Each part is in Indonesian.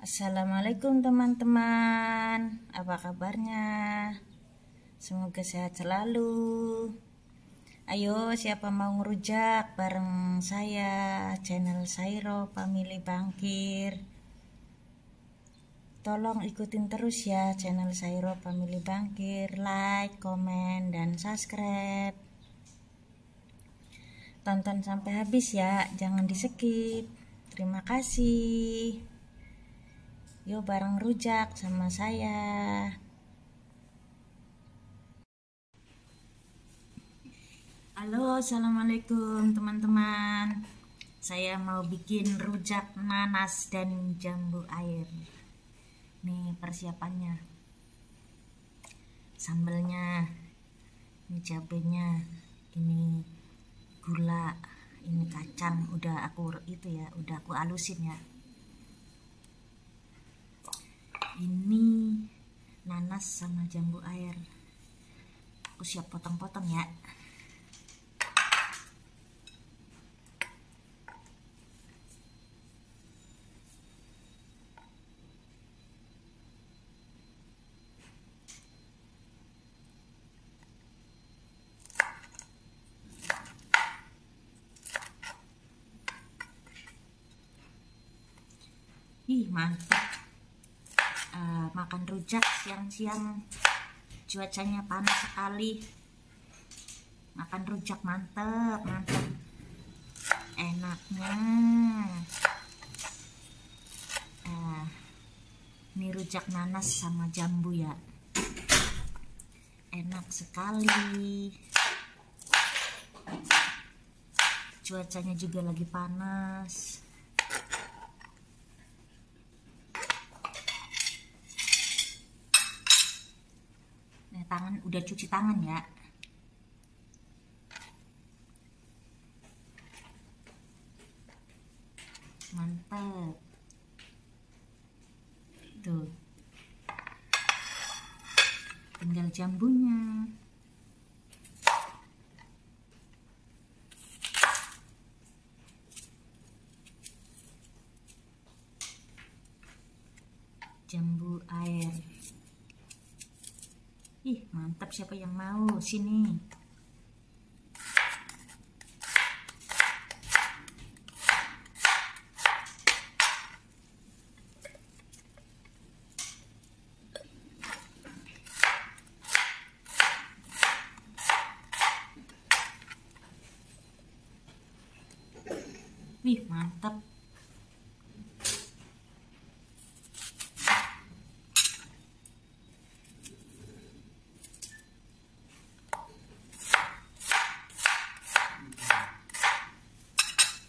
Assalamualaikum teman-teman. Apa kabarnya? Semoga sehat selalu. Ayo siapa mau ngerujak bareng saya Channel Sairo Family Bangkir. Tolong ikutin terus ya channel Sairo Family Bangkir. Like, komen, dan subscribe. Tonton sampai habis ya Jangan di skip Terima kasih Yuk bareng rujak sama saya. Halo, assalamualaikum teman-teman. Saya mau bikin rujak nanas dan jambu air. Nih persiapannya. Sambelnya, ini cabenya, ini gula, ini kacang. Udah aku itu ya, udah aku alusin ya ini nanas sama jambu air. Aku siap potong-potong ya. Ih mantap makan rujak siang-siang. Cuacanya panas sekali. Makan rujak mantep mantep. Enaknya. Uh, ini rujak nanas sama jambu ya. Enak sekali. Cuacanya juga lagi panas tangan udah cuci tangan ya. Mantap. Tuh. Tinggal jambunya. Jambu air mantap siapa yang mau? Sini. Wih, mantap.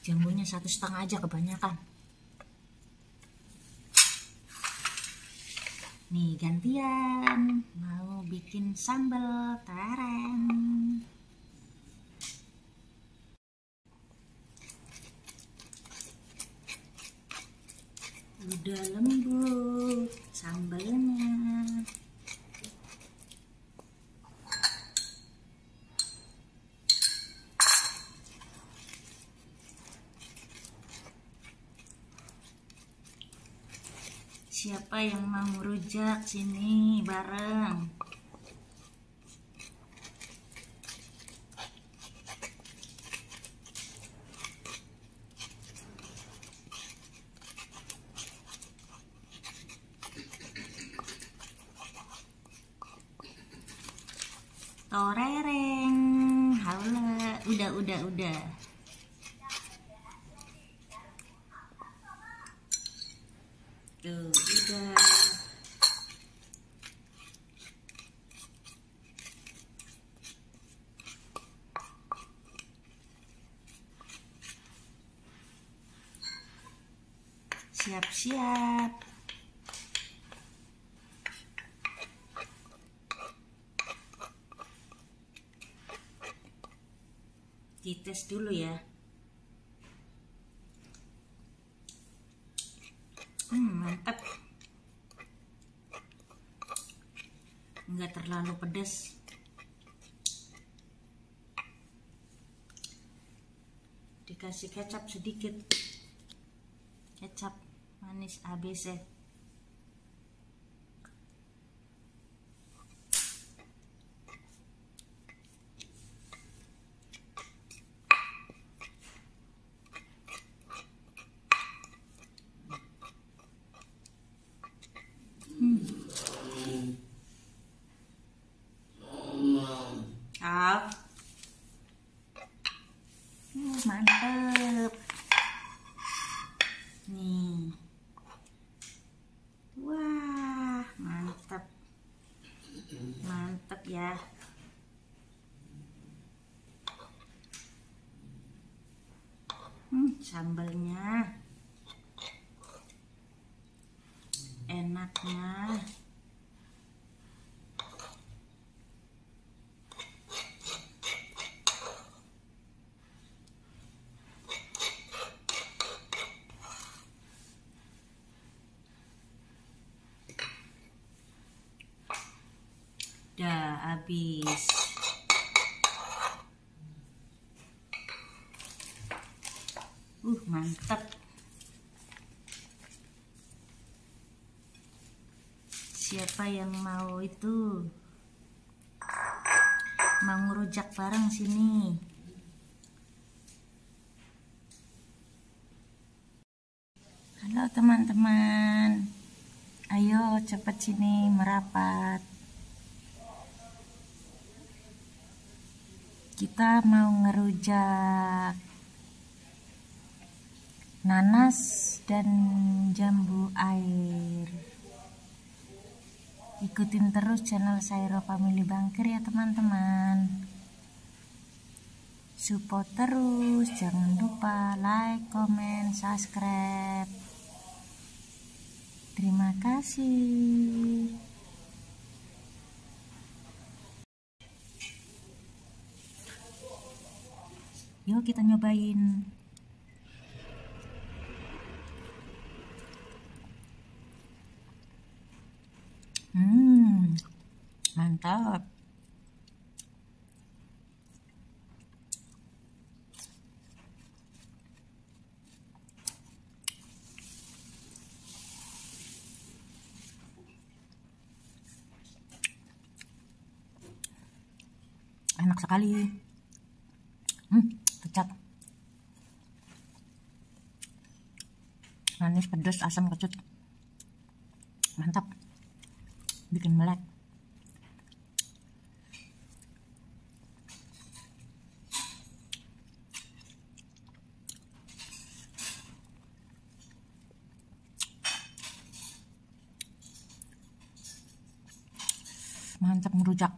Jambunya satu setengah aja kebanyakan. Nih gantian. Mau bikin sambal tereng. Udah lembut sambalnya siapa yang mau rujak sini bareng? Torereng. Haula udah udah udah tuh udah siap-siap. Dites dulu ya. Hmm mantap. Nggak terlalu pedas dikasih kecap sedikit. Kecap manis ABC mantep nih wah mantep mantep ya hmm, sambalnya enaknya. Udah habis uh mantap siapa yang mau itu? Mau ngerujak bareng sini. Halo teman-teman. Ayo cepet sini merapat. Kita mau ngerujak nanas dan jambu air. Ikutin terus channel Sairo Family Bangkir ya teman-teman. Support terus jangan lupa like, comment, subscribe. Terima kasih. Yuk kita nyobain hmm mantap. Enak sekali. Hmm kecap. Manis pedas asam kecut. Mantap. Bikin melek mantap ngerujak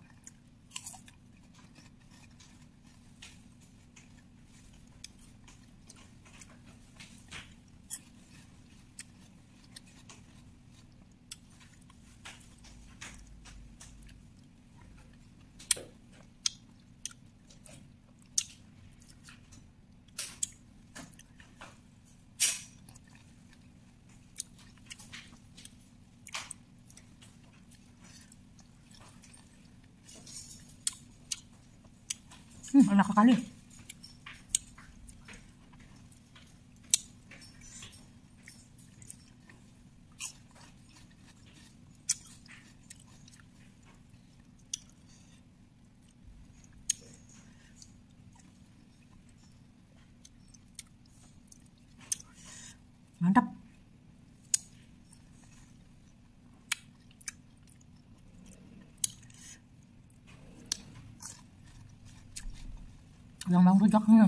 Hmm, enak sekali. Mantap. Yang mau rujaknya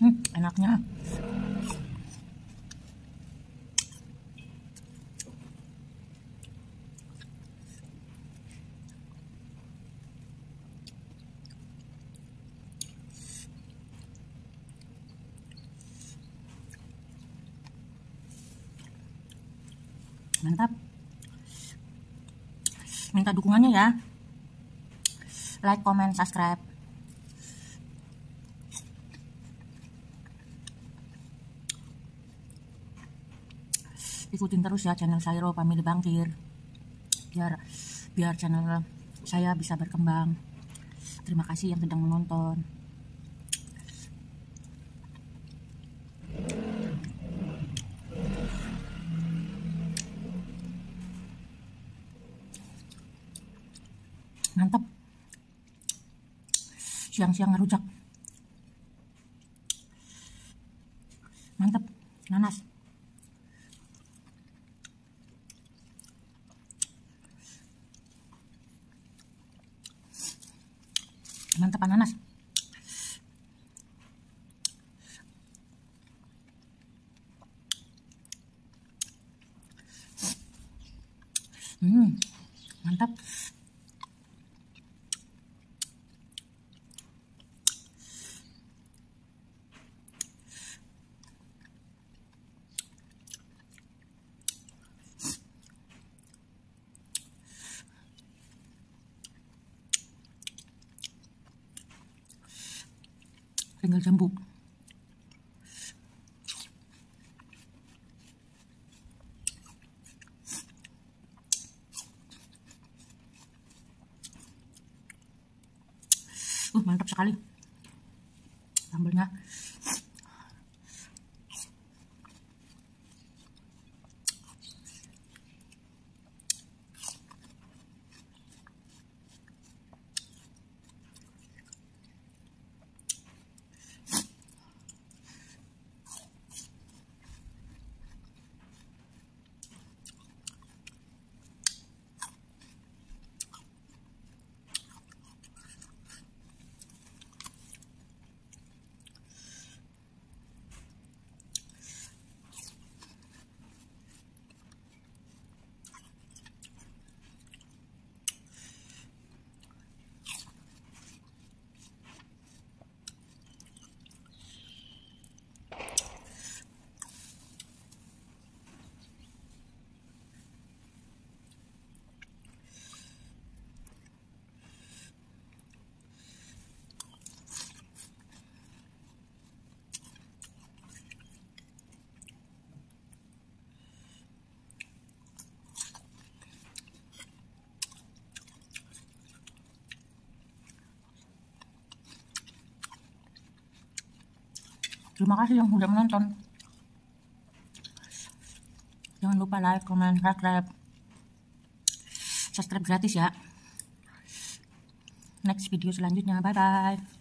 hmm, enaknya mantap minta dukungannya ya. Like comment subscribe. Ikutin terus ya channel Sairo Family Bangkir. Biar biar channel saya bisa berkembang. Terima kasih yang sedang menonton mantap. Siang-siang ngerujak mantap nanas mantap ananas hmm mantap tinggal jambu uh mantap sekali sambalnya Terima kasih yang sudah menonton. Jangan lupa like, comment, subscribe. Subscribe gratis ya. Next video selanjutnya. Bye-bye.